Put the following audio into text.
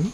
ん？